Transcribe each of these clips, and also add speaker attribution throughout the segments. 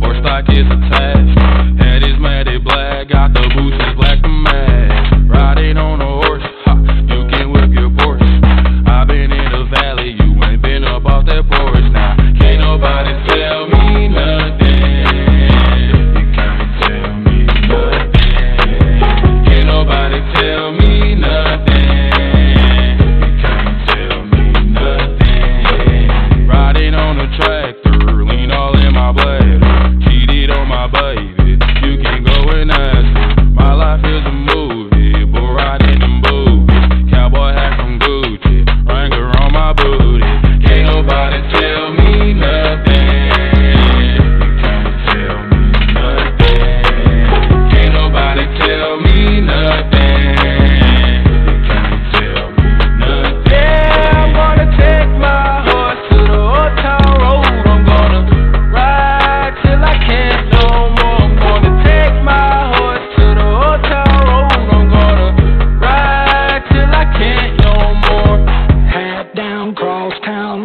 Speaker 1: horse stock is attached. Head is matted black, got the boosters Nobody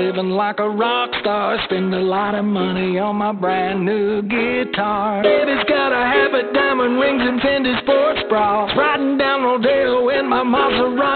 Speaker 2: living like a rock star. Spend a lot of money on my brand new guitar. Baby's got a habit, diamond rings, and Fendi sports bras. Riding down Rodeo in my Maserati.